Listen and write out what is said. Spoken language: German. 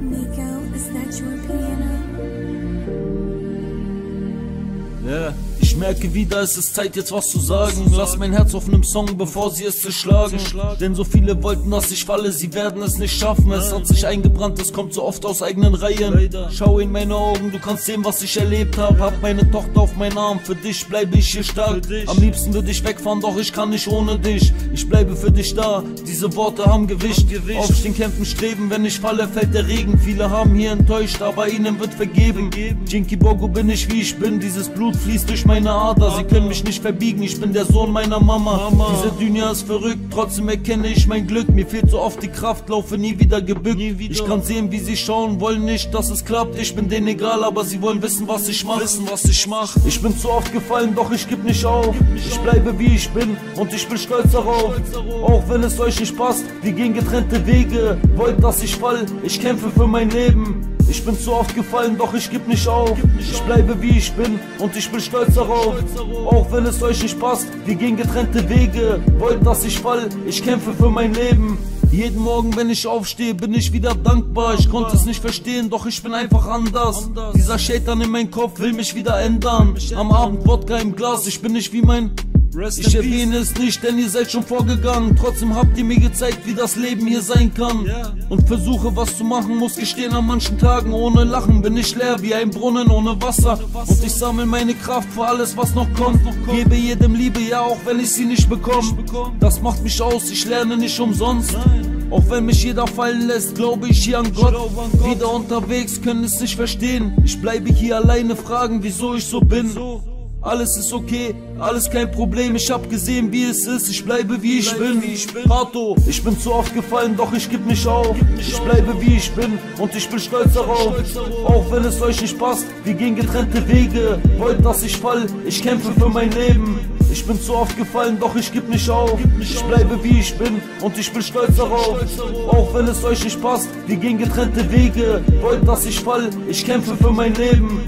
Nico, is that your piano? Ja, ich merke wieder, es ist Zeit jetzt was zu sagen. Lass mein Herz auf nem Song, bevor sie es zerschlagen. Denn so viele wollten, dass ich falle, sie werden es nicht schaffen. Es hat sich eingebrannt, es kommt so oft aus eigenen Reihen. Schau in meine Augen, du kannst sehen, was ich erlebt hab. Hab meine Tochter auf meinen Arm, für dich bleibe ich hier stark. Am liebsten würde ich wegfahren, doch ich kann nicht ohne dich. Ich bleibe für dich da, diese Worte haben Gewicht. Aufstehen, kämpfen, streben, wenn ich falle, fällt der Regen. Viele haben hier enttäuscht, aber ihnen wird vergeben. Jinky Bogo bin ich wie ich bin, dieses Blut fließt durch meine Ader. Sie können mich nicht verbiegen, ich bin der Sohn meiner Mama. Diese Dünya ist verrückt, trotzdem erkenne ich mein Glück. Mir fehlt so oft die Kraft, laufe nie wieder gebückt. Ich kann sehen, wie sie schauen, wollen nicht, dass es klappt. Ich bin denen egal, aber sie wollen wissen, was ich mach. Wissen, was ich mach. Ich bin zu oft gefallen, doch ich geb nicht auf. Ich bleibe wie ich bin und ich bin stolz darauf. Auch wenn es euch nicht passt, wir gehen getrennte Wege. Wollt, dass ich fall, ich kämpfe für mein Leben. Ich bin zu oft gefallen, doch ich geb nicht auf. Ich bleibe wie ich bin und ich bin stolz darauf. Auch wenn es euch nicht passt, wir gehen getrennte Wege. Wollt, dass ich fall, ich kämpfe für mein Leben. Jeden Morgen, wenn ich aufstehe, bin ich wieder dankbar. Ich konnte es nicht verstehen, doch ich bin einfach anders. Dieser Shaitan in meinem Kopf will mich wieder ändern. Am Abend Wodka im Glas, ich bin nicht wie mein ich erwähne es nicht, denn ihr seid schon vorgegangen. Trotzdem habt ihr mir gezeigt, wie das Leben hier sein kann. Und versuche was zu machen, muss gestehen, an manchen Tagen ohne Lachen bin ich leer wie ein Brunnen ohne Wasser. Und ich sammle meine Kraft für alles, was noch kommt. Gebe jedem Liebe, ja, auch wenn ich sie nicht bekomme. Das macht mich aus, ich lerne nicht umsonst. Auch wenn mich jeder fallen lässt, glaube ich hier an Gott. Wieder unterwegs, können es nicht verstehen. Ich bleibe hier alleine, fragen, wieso ich so bin. Alles ist okay, alles kein Problem. Ich hab gesehen, wie es ist. Ich bleibe wie ich bin. Pato, ich bin zu oft gefallen, doch ich geb nicht auf. Ich bleibe wie ich bin und ich bin stolz darauf. Auch wenn es euch nicht passt, wir gehen getrennte Wege. Wollt, dass ich fall, ich kämpfe für mein Leben. Ich bin zu oft gefallen, doch ich geb nicht auf. Ich bleibe wie ich bin und ich bin stolz darauf. Auch wenn es euch nicht passt, wir gehen getrennte Wege. Wollt, dass ich fall, ich kämpfe für mein Leben.